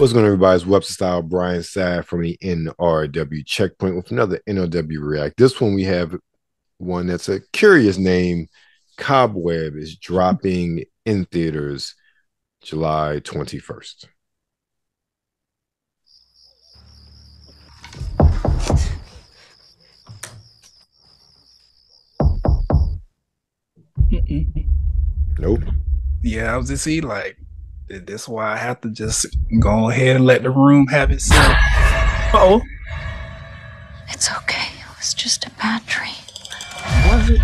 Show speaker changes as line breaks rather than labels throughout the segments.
What's going on, everybody? It's Webster Style, Brian Sapph from the NRW Checkpoint with another NRW React. This one we have one that's a curious name. Cobweb is dropping in theaters July 21st. Nope.
Yeah, I was just see like that's why I have to just go ahead and let the room have itself. Oh,
It's okay. It was just a bad dream.
was it?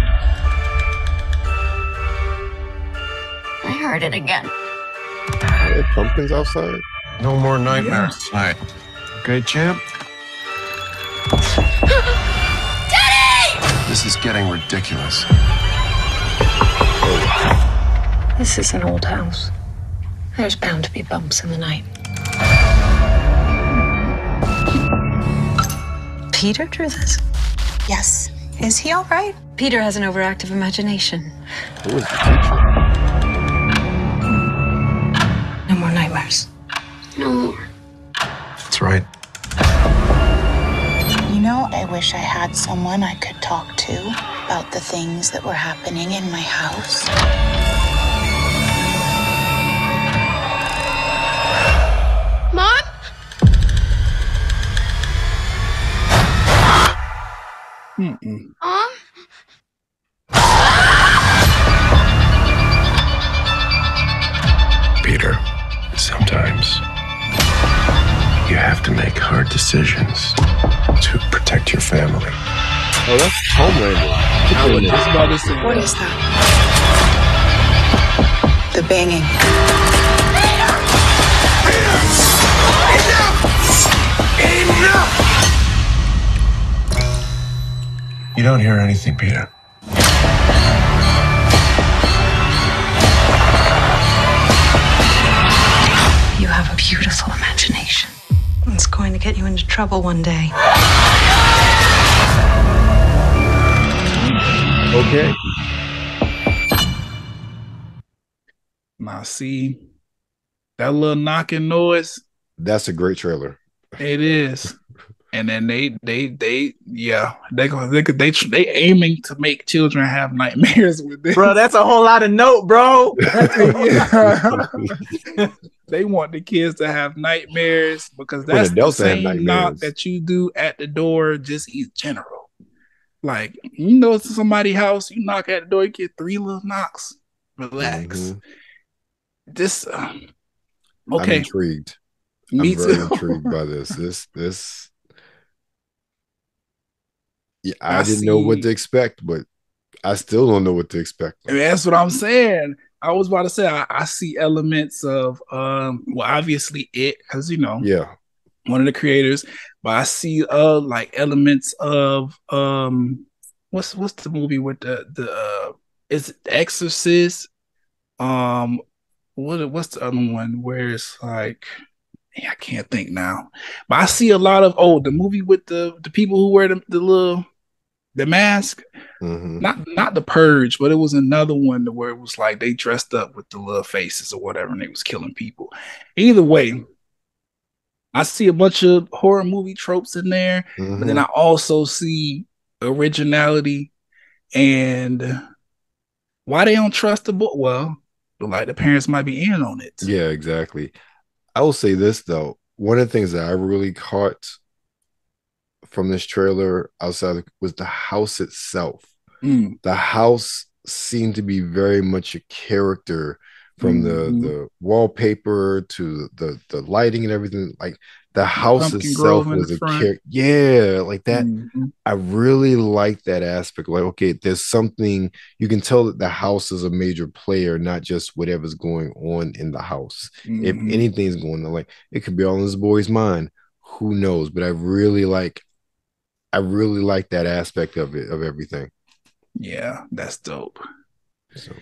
I heard it again.
Are pumpkins outside?
No more nightmares tonight. Okay, champ? Daddy! This is getting ridiculous.
This is an old house. There's bound to be bumps in the night. Peter drew this?
Yes. Is he all right?
Peter has an overactive imagination.
Who was the teacher?
No more nightmares. No more.
That's right.
You know, I wish I had someone I could talk to about the things that were happening in my house.
Mm-mm.
Mom?
Peter, sometimes you have to make hard decisions to protect your family.
Oh, that's Homelander.
I was just about to say.
What is that? The banging.
You don't hear anything, Peter.
You have a beautiful imagination. It's going to get you into trouble one day.
Okay.
Now see that little knocking noise.
That's a great trailer.
It is. And then they, they, they, yeah, they go, they, they, they aiming to make children have nightmares with this.
bro. That's a whole lot of note, bro.
They want the kids to have nightmares because that's the
adults to have
same knock that you do at the door, just in general. Like you know, to somebody's house, you knock at the door, you get three little knocks. Relax.
Mhm.
Just um,
I'm
okay.
intrigued.
Me
I'm very
too.
intrigued by this. This this yeah, I,
I
didn't know what to expect, but I still don't know what to expect.
I mean, that's what I'm saying. I was about to say I, I see elements of um well obviously it because you know
Yeah.
one of the creators, but I see uh like elements of um what's what's the movie with the the uh is it Exorcist? Um what what's the other one where it's like I can't think now. But I see a lot of oh the movie with the the people who wear the, the little the mask
Mhm.
not not the purge, but it was another one where it was like they dressed up with the little faces or whatever, and they was killing people. Either way, I see a bunch of horror movie tropes in there,
Mhm.
but then I also see originality and why they don't trust the book. Well, like the parents might be in on it.
Yeah, exactly. I will say this though. One of the things that I really caught from this trailer outside was the house itself.
Mm,
The house seemed to be very much a character from
Mhm.
the the wallpaper to the the lighting and everything. Like the house
Pumpkin
itself was a character. Yeah, like that.
mhm.
I really like that aspect. Like, okay, there's something you can tell that the house is a major player, not just whatever's going on in the house. If
Mhm.
anything's going on, like it could be all in this boy's mind. Who knows? But I really like, I really like that aspect of it, of everything.
Yeah, that's dope.
So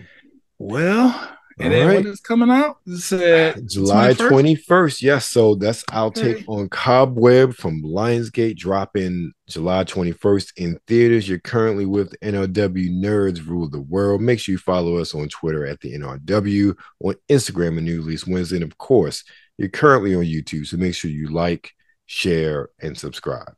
Well, and then
right.
when it's coming out, it said
July
21st?
21st. Yes. So that's our take
Okay.
on Cobweb from Lionsgate dropping July 21st in theaters. You're currently with NRW Nerds Rule the World. Make sure you follow us on Twitter at the NRW, on Instagram and New Release Wednesday. And of course, You're currently on YouTube, so make sure you like, share, and subscribe.